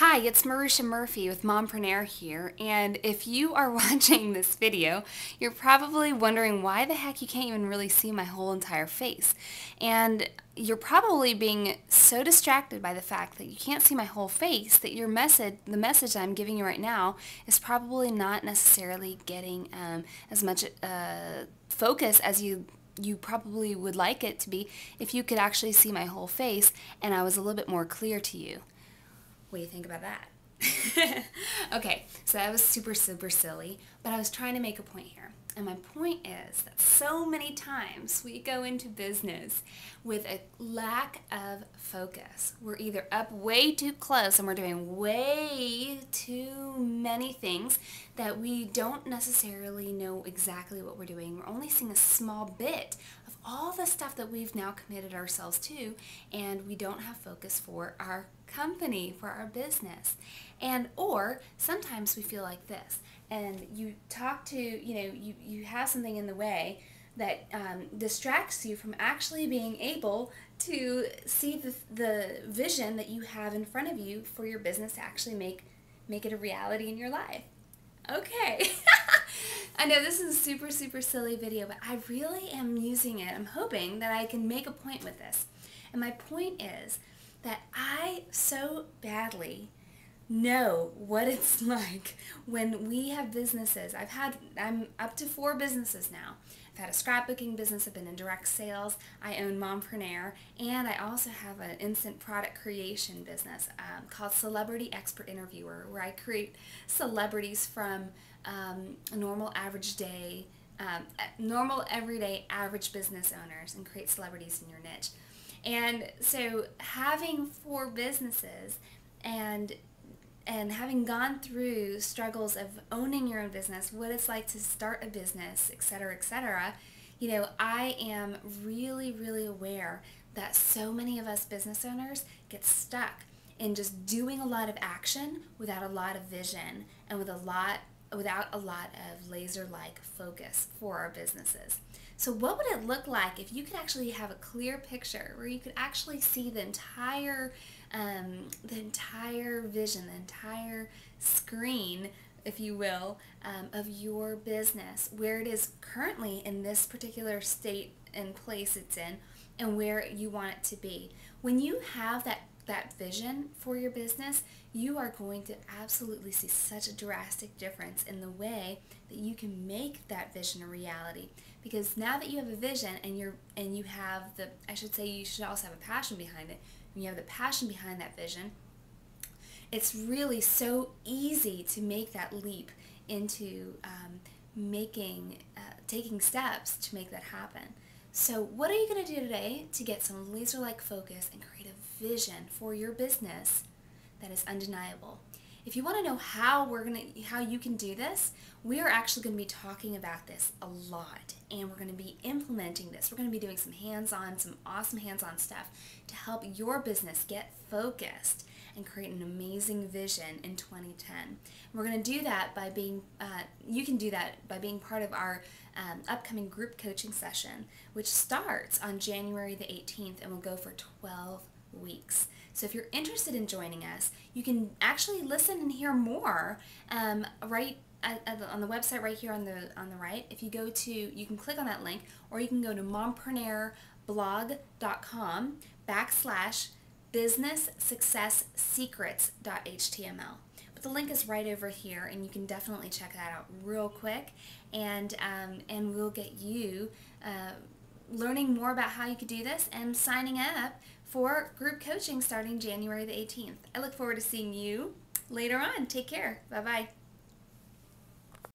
Hi, it's Marusha Murphy with Momprenaire here, and if you are watching this video, you're probably wondering why the heck you can't even really see my whole entire face. And you're probably being so distracted by the fact that you can't see my whole face that your message, the message I'm giving you right now, is probably not necessarily getting um, as much uh, focus as you you probably would like it to be if you could actually see my whole face and I was a little bit more clear to you. What do you think about that? okay, so that was super, super silly, but I was trying to make a point here. And my point is that so many times we go into business with a lack of focus. We're either up way too close and we're doing way too many things that we don't necessarily know exactly what we're doing. We're only seeing a small bit all the stuff that we've now committed ourselves to, and we don't have focus for our company, for our business. And or sometimes we feel like this and you talk to, you know, you, you have something in the way that um, distracts you from actually being able to see the, the vision that you have in front of you for your business to actually make, make it a reality in your life. Okay. I know this is a super, super silly video, but I really am using it. I'm hoping that I can make a point with this. And my point is that I so badly know what it's like when we have businesses. I've had, I'm up to four businesses now. I've had a scrapbooking business, I've been in direct sales, I own Momprenaire, and I also have an instant product creation business um, called Celebrity Expert Interviewer, where I create celebrities from um, normal average day, um, normal everyday average business owners and create celebrities in your niche. And so having four businesses and and having gone through struggles of owning your own business, what it's like to start a business, et cetera, et cetera, you know, I am really, really aware that so many of us business owners get stuck in just doing a lot of action without a lot of vision and with a lot without a lot of laser-like focus for our businesses. So what would it look like if you could actually have a clear picture where you could actually see the entire um, the entire vision, the entire screen, if you will, um, of your business, where it is currently in this particular state and place it's in, and where you want it to be. When you have that that vision for your business, you are going to absolutely see such a drastic difference in the way that you can make that vision a reality. Because now that you have a vision and you're and you have the I should say you should also have a passion behind it when you have the passion behind that vision, it's really so easy to make that leap into um, making, uh, taking steps to make that happen. So what are you going to do today to get some laser-like focus and create a vision for your business that is undeniable? If you want to know how we're going to how you can do this, we are actually going to be talking about this a lot and we're going to be implementing this. We're going to be doing some hands-on, some awesome hands-on stuff to help your business get focused and create an amazing vision in 2010. we're going to do that by being, uh, you can do that by being part of our um, upcoming group coaching session, which starts on January the 18th and will go for 12 weeks. So if you're interested in joining us, you can actually listen and hear more um, right on the website right here on the on the right. If you go to, you can click on that link, or you can go to momprenaireblog.com backslash business success secrets.html. But the link is right over here, and you can definitely check that out real quick, and um, and we'll get you. Uh, learning more about how you could do this and signing up for group coaching starting January the 18th. I look forward to seeing you later on. Take care. Bye bye.